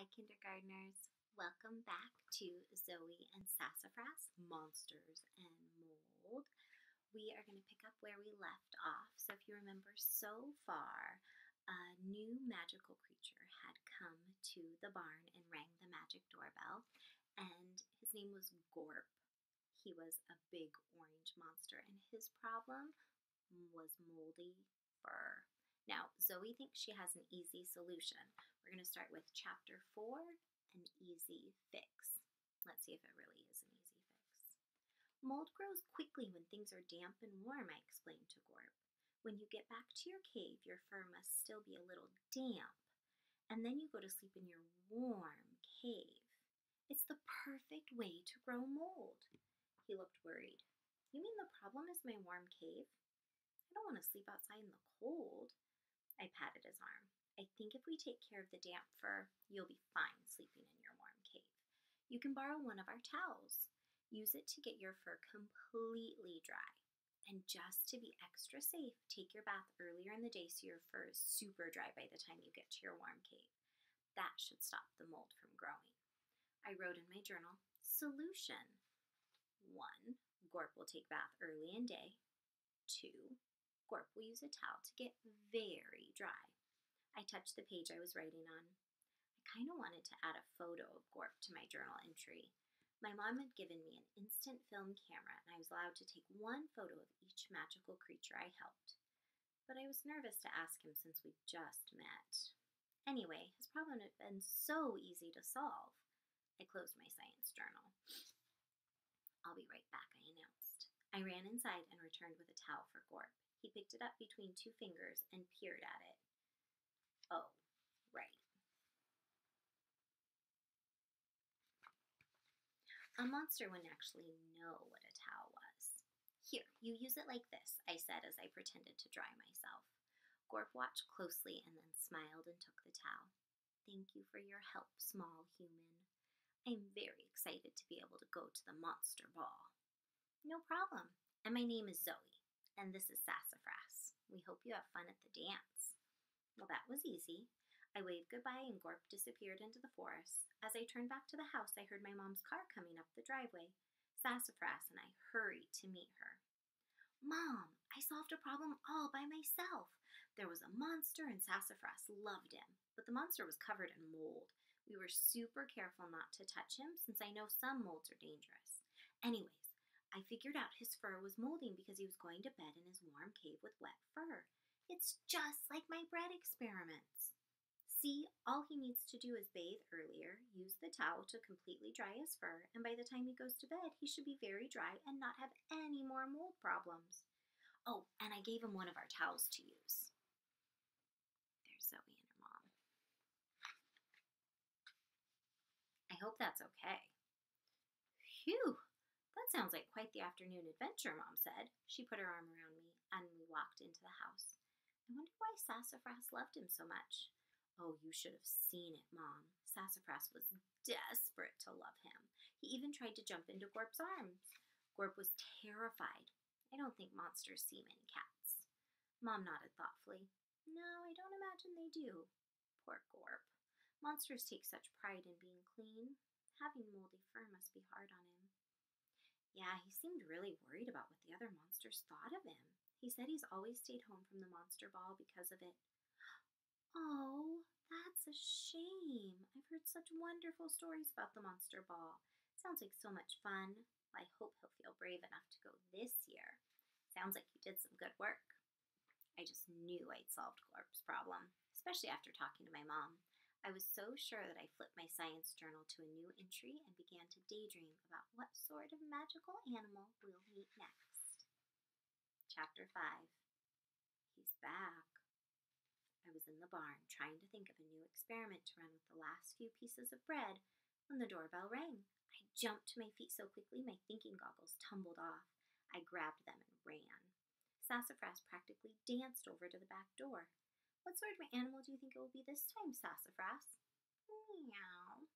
Hi, kindergartners. Welcome back to Zoey and Sassafras Monsters and Mold. We are going to pick up where we left off. So, if you remember so far, a new magical creature had come to the barn and rang the magic doorbell, and his name was Gorp. He was a big orange monster, and his problem was moldy fur. Now, Zoey thinks she has an easy solution. We're going to start with chapter four an easy fix. Let's see if it really is an easy fix. Mold grows quickly when things are damp and warm, I explained to Gorp. When you get back to your cave, your fur must still be a little damp, and then you go to sleep in your warm cave. It's the perfect way to grow mold. He looked worried. You mean the problem is my warm cave? I don't want to sleep outside in the cold. I patted his arm. I think if we take care of the damp fur, you'll be fine sleeping in your warm cave. You can borrow one of our towels. Use it to get your fur completely dry. And just to be extra safe, take your bath earlier in the day so your fur is super dry by the time you get to your warm cave. That should stop the mold from growing. I wrote in my journal solution. One, Gorp will take bath early in day. Two, Gorp will use a towel to get very dry. I touched the page I was writing on. I kind of wanted to add a photo of Gorp to my journal entry. My mom had given me an instant film camera, and I was allowed to take one photo of each magical creature I helped. But I was nervous to ask him since we just met. Anyway, his problem had been so easy to solve. I closed my science journal. I'll be right back, I announced. I ran inside and returned with a towel for Gorp. He picked it up between two fingers and peered at it. Oh, right. A monster wouldn't actually know what a towel was. Here, you use it like this, I said as I pretended to dry myself. Gorp watched closely and then smiled and took the towel. Thank you for your help, small human. I'm very excited to be able to go to the monster ball. No problem. And my name is Zoey and this is Sassafras. We hope you have fun at the dance. Well, that was easy. I waved goodbye and Gorp disappeared into the forest. As I turned back to the house, I heard my mom's car coming up the driveway. Sassafras and I hurried to meet her. Mom, I solved a problem all by myself. There was a monster and Sassafras loved him, but the monster was covered in mold. We were super careful not to touch him since I know some molds are dangerous. Anyways, I figured out his fur was molding because he was going to bed in his warm cave with wet fur. It's just like my bread experiments. See, all he needs to do is bathe earlier, use the towel to completely dry his fur, and by the time he goes to bed, he should be very dry and not have any more mold problems. Oh, and I gave him one of our towels to use. There's Zoey and her mom. I hope that's okay. Phew! Sounds like quite the afternoon adventure, Mom said. She put her arm around me, and we walked into the house. I wonder why Sassafras loved him so much. Oh, you should have seen it, Mom. Sassafras was desperate to love him. He even tried to jump into Gorp's arms. Gorp was terrified. I don't think monsters see many cats. Mom nodded thoughtfully. No, I don't imagine they do. Poor Gorp. Monsters take such pride in being clean. Having moldy fur must be hard on him. Yeah, he seemed really worried about what the other monsters thought of him. He said he's always stayed home from the monster ball because of it. Oh, that's a shame. I've heard such wonderful stories about the monster ball. Sounds like so much fun. I hope he'll feel brave enough to go this year. Sounds like you did some good work. I just knew I'd solved Gorp's problem, especially after talking to my mom. I was so sure that I flipped my science journal to a new entry and began to daydream about what sort of magical animal we'll meet next. Chapter 5 He's back. I was in the barn trying to think of a new experiment to run with the last few pieces of bread when the doorbell rang. I jumped to my feet so quickly my thinking goggles tumbled off. I grabbed them and ran. Sassafras practically danced over to the back door. What sort of animal do you think it will be this time, Sassafras? Meow.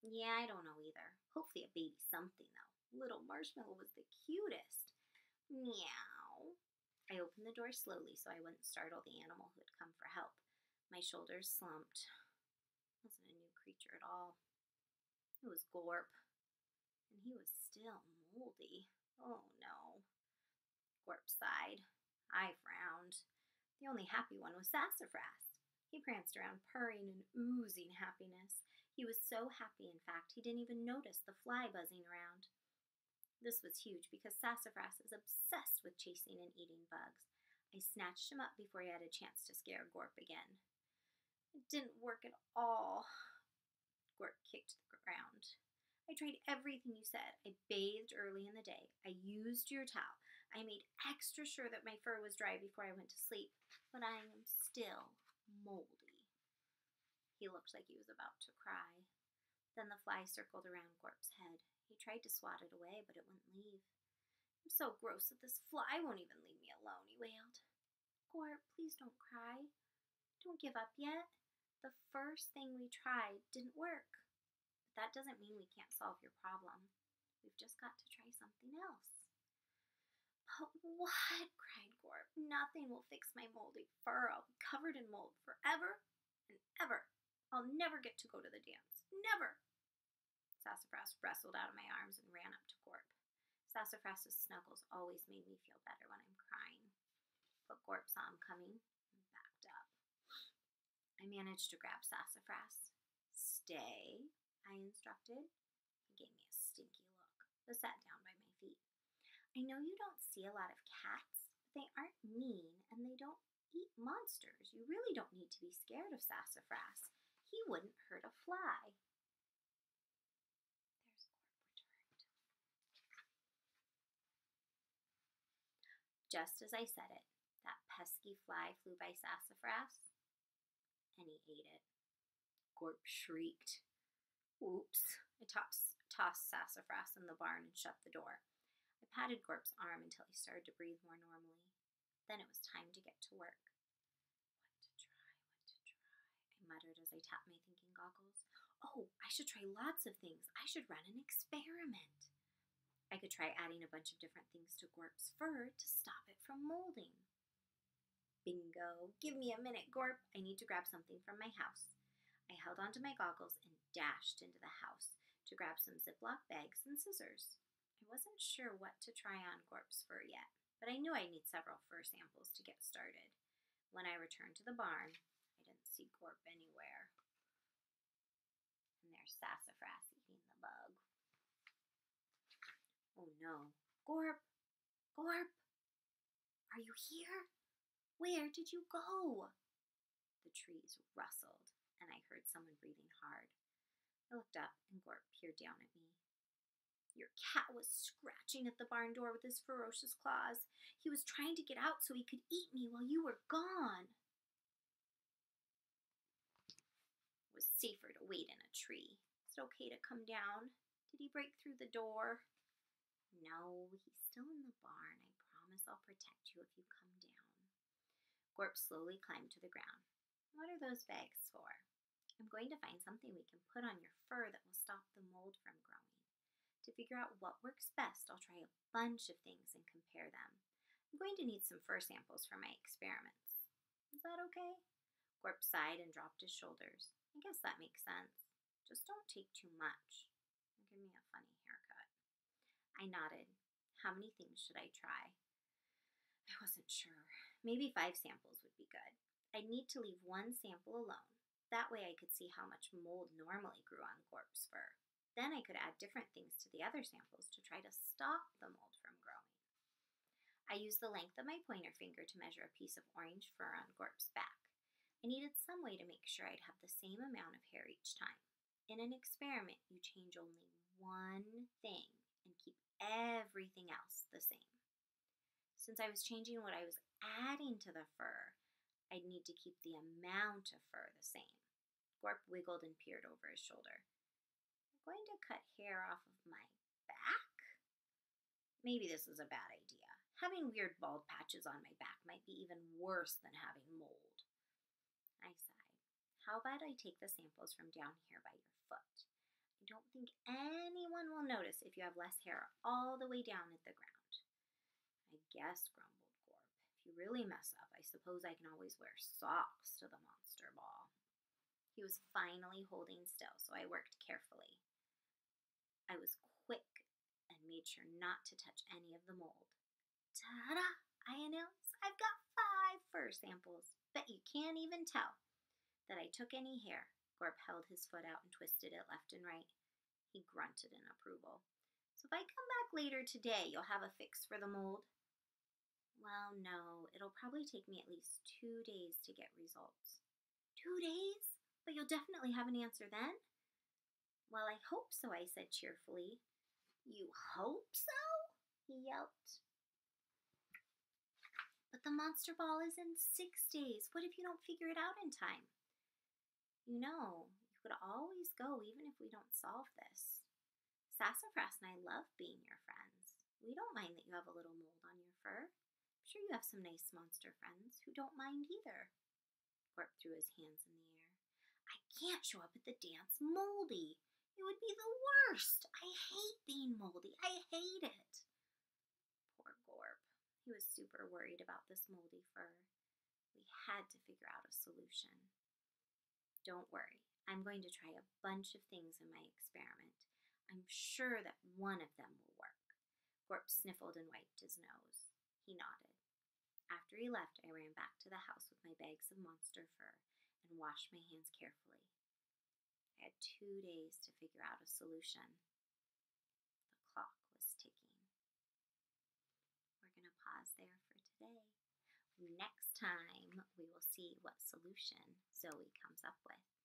Yeah, I don't know either. Hopefully a baby something, though. Little Marshmallow was the cutest. Meow. I opened the door slowly so I wouldn't startle the animal who had come for help. My shoulders slumped. It Wasn't a new creature at all. It was Gorp, and he was still moldy. Oh no. Gorp sighed. I frowned. The only happy one was Sassafras. He pranced around, purring and oozing happiness. He was so happy, in fact, he didn't even notice the fly buzzing around. This was huge because Sassafras is obsessed with chasing and eating bugs. I snatched him up before he had a chance to scare Gorp again. It didn't work at all. Gorp kicked the ground. I tried everything you said. I bathed early in the day. I used your towel. I made extra sure that my fur was dry before I went to sleep. But I am still moldy. He looked like he was about to cry. Then the fly circled around Gorp's head. He tried to swat it away, but it wouldn't leave. I'm so gross that this fly won't even leave me alone, he wailed. Gorp, please don't cry. Don't give up yet. The first thing we tried didn't work. But That doesn't mean we can't solve your problem. We've just got to try something else. But what? cried Gorp. Nothing will fix my moldy fur. I'll be covered in mold forever and ever. I'll never get to go to the dance. Never. Sassafras wrestled out of my arms and ran up to Gorp. Sassafras's snuggles always made me feel better when I'm crying. But Gorp saw him coming and backed up. I managed to grab Sassafras. Stay, I instructed. He gave me a stinky look, but sat down by. I know you don't see a lot of cats, but they aren't mean and they don't eat monsters. You really don't need to be scared of Sassafras. He wouldn't hurt a fly. There's Gorp returned. Just as I said it, that pesky fly flew by Sassafras, and he ate it. Gorp shrieked. Oops. I tossed, tossed Sassafras in the barn and shut the door. Patted Gorp's arm until he started to breathe more normally. Then it was time to get to work. What to try, what to try, I muttered as I tapped my thinking goggles. Oh, I should try lots of things. I should run an experiment. I could try adding a bunch of different things to Gorp's fur to stop it from molding. Bingo. Give me a minute, Gorp. I need to grab something from my house. I held onto my goggles and dashed into the house to grab some Ziploc bags and scissors. Wasn't sure what to try on Gorp's fur yet, but I knew I'd need several fur samples to get started. When I returned to the barn, I didn't see Gorp anywhere. And there's Sassafras eating the bug. Oh no. Gorp! Gorp! Are you here? Where did you go? The trees rustled and I heard someone breathing hard. I looked up, and Gorp peered down at me. Your cat was scratching at the barn door with his ferocious claws. He was trying to get out so he could eat me while you were gone. It was safer to wait in a tree. Is it okay to come down? Did he break through the door? No, he's still in the barn. I promise I'll protect you if you come down. Gorp slowly climbed to the ground. What are those bags for? I'm going to find something we can put on your fur that will stop the mold from growing. To figure out what works best, I'll try a bunch of things and compare them. I'm going to need some fur samples for my experiments. Is that okay? Gorp sighed and dropped his shoulders. I guess that makes sense. Just don't take too much. Give me a funny haircut. I nodded. How many things should I try? I wasn't sure. Maybe five samples would be good. I'd need to leave one sample alone that way I could see how much mold normally grew on Gorp's fur. Then I could add different things to the other samples to try to stop the mold from growing. I used the length of my pointer finger to measure a piece of orange fur on Gorp's back. I needed some way to make sure I'd have the same amount of hair each time. In an experiment, you change only one thing and keep everything else the same. Since I was changing what I was adding to the fur, I'd need to keep the amount of fur the same. Gorp wiggled and peered over his shoulder. Going to cut hair off of my back? Maybe this is a bad idea. Having weird bald patches on my back might be even worse than having mold. I sighed. How about I take the samples from down here by your foot? I don't think anyone will notice if you have less hair all the way down at the ground. I guess, grumbled Gorp. If you really mess up, I suppose I can always wear socks to the monster ball. He was finally holding still, so I worked carefully. I was quick and made sure not to touch any of the mold. Ta da! I announced, I've got five fur samples. Bet you can't even tell that I took any hair. Gorp held his foot out and twisted it left and right. He grunted in approval. So if I come back later today, you'll have a fix for the mold? Well, no, it'll probably take me at least two days to get results. Two days? But you'll definitely have an answer then? Well, I hope so, I said cheerfully. You hope so? he yelped. But the monster ball is in six days. What if you don't figure it out in time? You know, you could always go even if we don't solve this. Sassafras and I love being your friends. We don't mind that you have a little mold on your fur I'm sure you have some nice monster friends who don't mind either. Gorp threw his hands in the air. I can't show up at the dance moldy. It would be the worst. I hate being moldy. I hate it. Poor Gorp. He was super worried about this moldy fur. We had to figure out a solution. Don't worry. I'm going to try a bunch of things in my experiment. I'm sure that one of them will work. Gorp sniffled and wiped his nose. He nodded. After he left, I ran back to the house with my bags of monster fur and washed my hands carefully. I had two days to figure out a solution. The clock was ticking. We're going to pause there for today. Next time, we will see what solution Zoey comes up with.